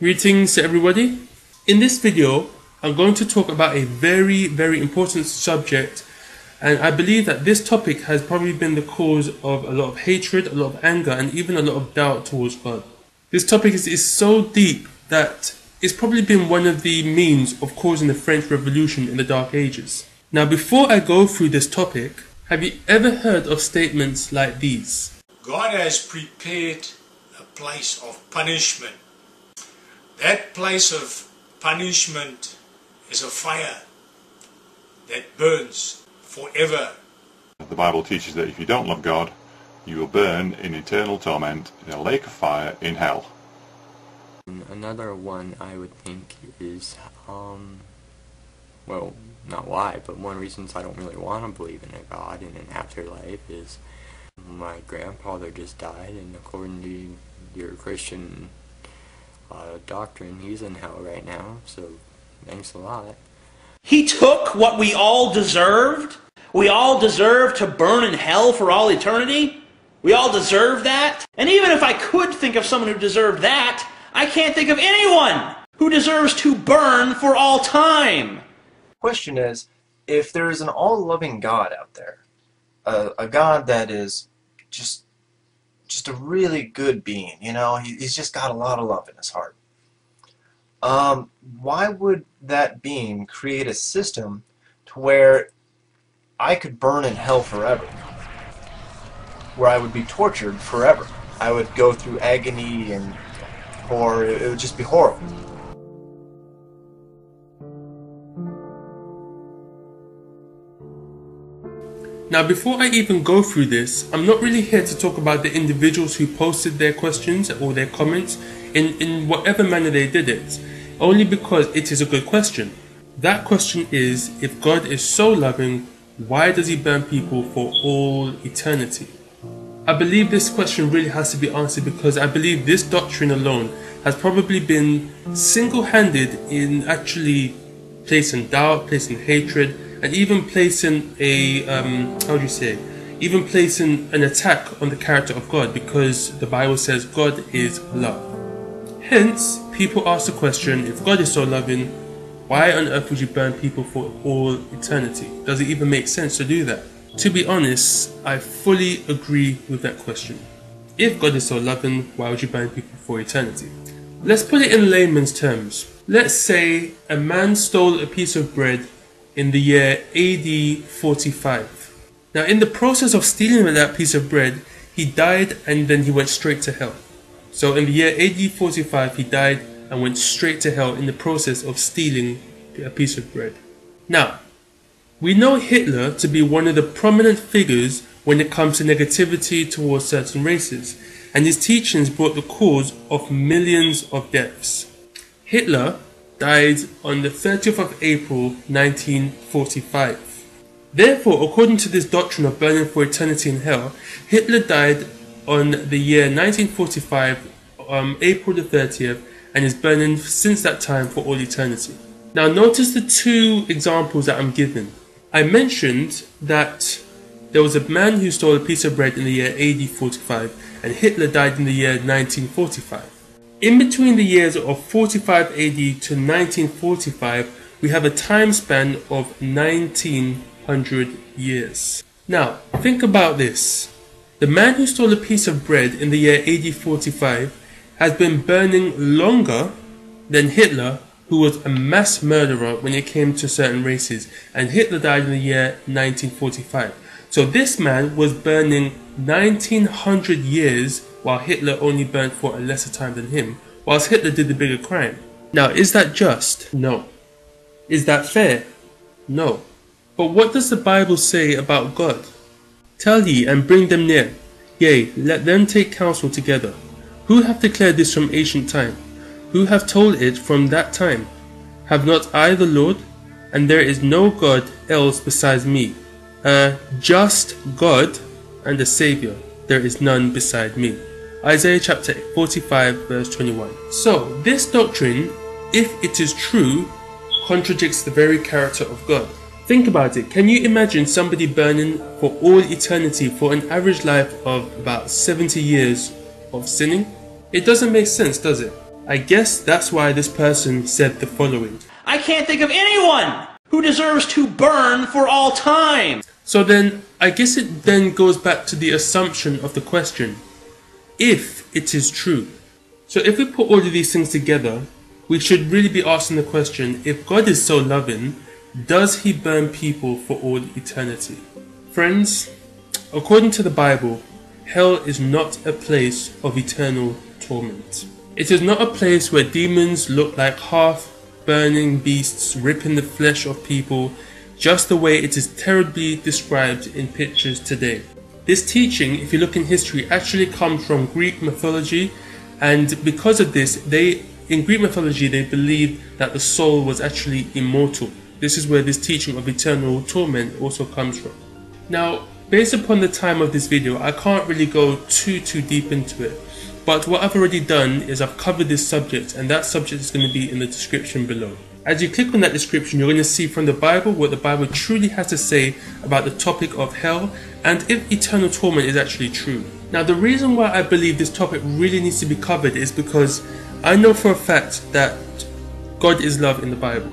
Greetings everybody. In this video, I'm going to talk about a very, very important subject, and I believe that this topic has probably been the cause of a lot of hatred, a lot of anger, and even a lot of doubt towards God. This topic is, is so deep that it's probably been one of the means of causing the French Revolution in the Dark Ages. Now, before I go through this topic, have you ever heard of statements like these? God has prepared a place of punishment. That place of punishment is a fire that burns forever. The Bible teaches that if you don't love God, you will burn in eternal torment in a lake of fire in hell. Another one I would think is, um, well, not why, but one of the reasons I don't really want to believe in a God and an afterlife is my grandfather just died, and according to your Christian uh, doctrine, he's in hell right now, so thanks a lot. He took what we all deserved. We all deserve to burn in hell for all eternity. We all deserve that. And even if I could think of someone who deserved that, I can't think of anyone who deserves to burn for all time. question is if there is an all-loving God out there, a, a God that is just just a really good being, you know, he, he's just got a lot of love in his heart. Um, why would that being create a system to where I could burn in hell forever? Where I would be tortured forever. I would go through agony and horror. It would just be horrible. Now, before I even go through this, I'm not really here to talk about the individuals who posted their questions or their comments in, in whatever manner they did it, only because it is a good question. That question is if God is so loving, why does he burn people for all eternity? I believe this question really has to be answered because I believe this doctrine alone has probably been single handed in actually placing doubt, placing hatred, and even placing a um, how do you say even placing an attack on the character of God because the Bible says God is love. Hence, people ask the question if God is so loving, why on earth would you burn people for all eternity? Does it even make sense to do that? To be honest, I fully agree with that question. If God is so loving, why would you burn people for eternity? Let's put it in layman's terms. Let's say a man stole a piece of bread in the year AD 45. Now, in the process of stealing that piece of bread, he died and then he went straight to hell. So, in the year AD 45, he died and went straight to hell in the process of stealing a piece of bread. Now, we know Hitler to be one of the prominent figures when it comes to negativity towards certain races, and his teachings brought the cause of millions of deaths. Hitler died on the 30th of April 1945. Therefore, according to this doctrine of burning for eternity in hell, Hitler died on the year 1945, um, April the 30th, and is burning since that time for all eternity. Now, notice the two examples that I'm giving. I mentioned that there was a man who stole a piece of bread in the year AD 45, and Hitler died in the year 1945. In between the years of 45 AD to 1945, we have a time span of 1900 years. Now, think about this. The man who stole a piece of bread in the year AD 45 has been burning longer than Hitler, who was a mass murderer when it came to certain races, and Hitler died in the year 1945. So this man was burning 1900 years while Hitler only burnt for a lesser time than him, whilst Hitler did the bigger crime. Now, is that just? No. Is that fair? No. But what does the Bible say about God? Tell ye and bring them near, yea, let them take counsel together. Who have declared this from ancient time? Who have told it from that time? Have not I the Lord? And there is no God else besides me, a just God and a Saviour. There is none beside me. Isaiah chapter 45, verse 21. So, this doctrine, if it is true, contradicts the very character of God. Think about it. Can you imagine somebody burning for all eternity for an average life of about 70 years of sinning? It doesn't make sense, does it? I guess that's why this person said the following. I can't think of anyone who deserves to burn for all time. So then, I guess it then goes back to the assumption of the question. If it is true. So if we put all of these things together, we should really be asking the question, if God is so loving, does he burn people for all eternity? Friends, according to the Bible, hell is not a place of eternal torment. It is not a place where demons look like half burning beasts ripping the flesh of people, just the way it is terribly described in pictures today. This teaching, if you look in history, actually comes from Greek mythology, and because of this, they in Greek mythology they believed that the soul was actually immortal. This is where this teaching of eternal torment also comes from. Now, based upon the time of this video, I can't really go too too deep into it. But what I've already done is I've covered this subject and that subject is going to be in the description below. As you click on that description, you're going to see from the Bible what the Bible truly has to say about the topic of hell and if eternal torment is actually true. Now, the reason why I believe this topic really needs to be covered is because I know for a fact that God is love in the Bible.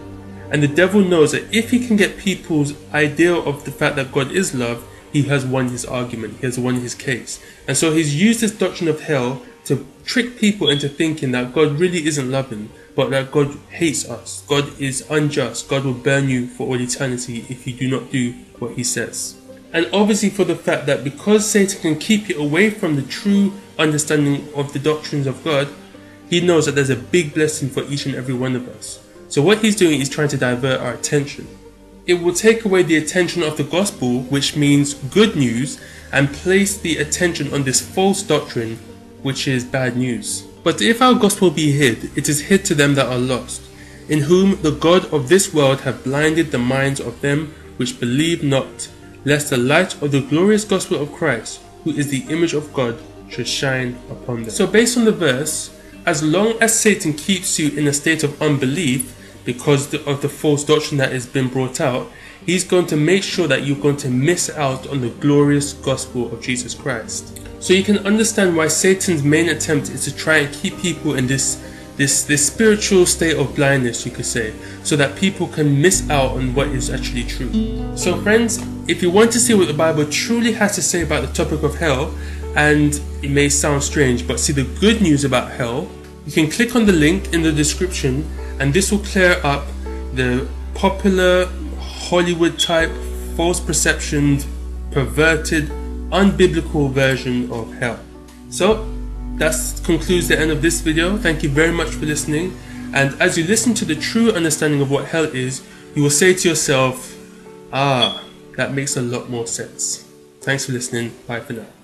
And the devil knows that if he can get people's idea of the fact that God is love, he has won his argument, he has won his case. And so he's used this doctrine of hell to trick people into thinking that God really isn't loving, but that God hates us. God is unjust. God will burn you for all eternity if you do not do what he says. And obviously, for the fact that because Satan can keep you away from the true understanding of the doctrines of God, he knows that there's a big blessing for each and every one of us. So, what he's doing is trying to divert our attention. It will take away the attention of the gospel, which means good news, and place the attention on this false doctrine which is bad news. But if our gospel be hid, it is hid to them that are lost, in whom the God of this world hath blinded the minds of them which believe not, lest the light of the glorious gospel of Christ, who is the image of God, should shine upon them. So, based on the verse, as long as Satan keeps you in a state of unbelief because of the false doctrine that has been brought out, he's going to make sure that you're going to miss out on the glorious gospel of Jesus Christ. So you can understand why Satan's main attempt is to try and keep people in this this this spiritual state of blindness, you could say, so that people can miss out on what is actually true. So friends, if you want to see what the Bible truly has to say about the topic of hell, and it may sound strange, but see the good news about hell, you can click on the link in the description and this will clear up the popular Hollywood type false perceptions perverted unbiblical version of hell. So that concludes the end of this video. Thank you very much for listening. And as you listen to the true understanding of what hell is, you will say to yourself, ah, that makes a lot more sense. Thanks for listening. Bye for now.